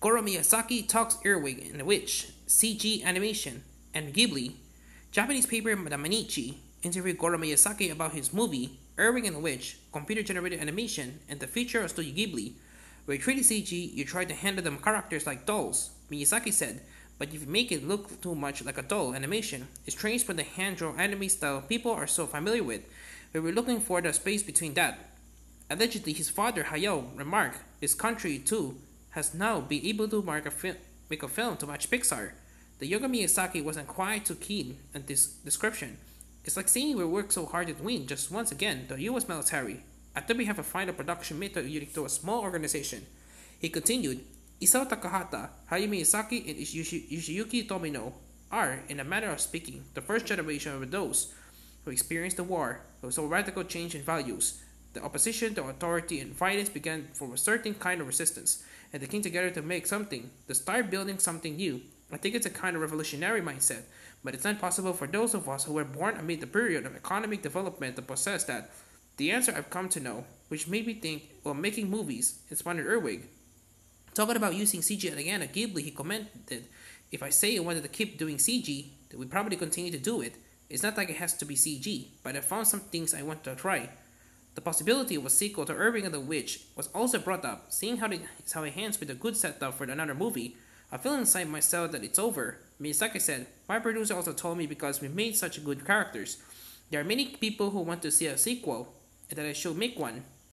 Goro Miyazaki talks Earwig and the Witch, CG animation, and Ghibli. Japanese paper The Mainichi interviewed Goro Miyazaki about his movie, Earwig and the Witch, computer generated animation, and the future of Studio Ghibli. With 3D CG, you try to handle them characters like dolls, Miyazaki said, but if you make it look too much like a doll animation, it strains from the hand-drawn anime style people are so familiar with. We were looking for the space between that. Allegedly, his father Hayao remarked, "This country too has now been able to make a, make a film to match Pixar." The younger Miyazaki wasn't quite too keen on this description. It's like saying we worked so hard to win just once again the U.S. military. I think we have a final production unique to a small organization. He continued, Isao Takahata, Hayao Miyazaki, and Yoshiyuki Tomino are, in a manner of speaking, the first generation of those who experienced the war, who saw radical change in values. The opposition to authority and violence began from a certain kind of resistance, and they came together to make something, to start building something new. I think it's a kind of revolutionary mindset, but it's not possible for those of us who were born amid the period of economic development to possess that. The answer I've come to know, which made me think, while making movies, inspired Earwig. Talking about using CG again at Ghibli, he commented, If I say I wanted to keep doing CG, we probably continue to do it. It's not like it has to be CG, but I found some things I want to try. The possibility of a sequel to Earwig and the Witch was also brought up, seeing how, they, how it hands with a good setup for another movie. I feel inside myself that it's over. Miyazaki said, My producer also told me because we made such good characters. There are many people who want to see a sequel, and that I should make one.